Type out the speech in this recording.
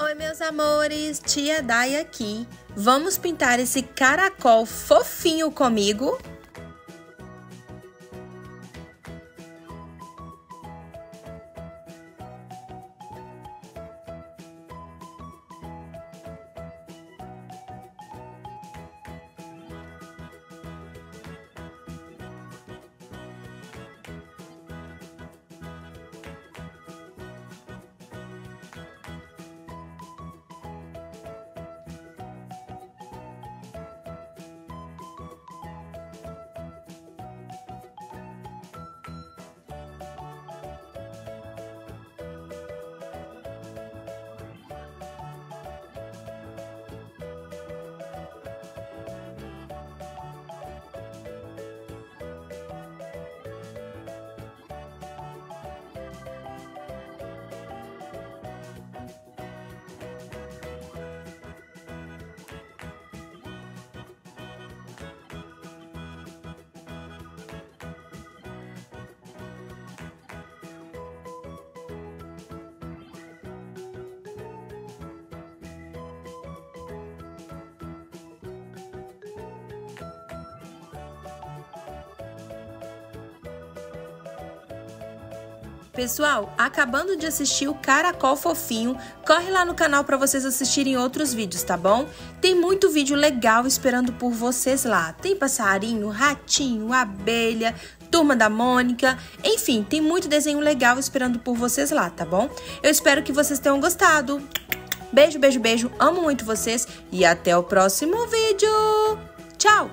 Oi, meus amores, tia Dai aqui. Vamos pintar esse caracol fofinho comigo? Pessoal, acabando de assistir o Caracol Fofinho, corre lá no canal para vocês assistirem outros vídeos, tá bom? Tem muito vídeo legal esperando por vocês lá. Tem passarinho, ratinho, abelha, Turma da Mônica, enfim, tem muito desenho legal esperando por vocês lá, tá bom? Eu espero que vocês tenham gostado. Beijo, beijo, beijo. Amo muito vocês e até o próximo vídeo. Tchau!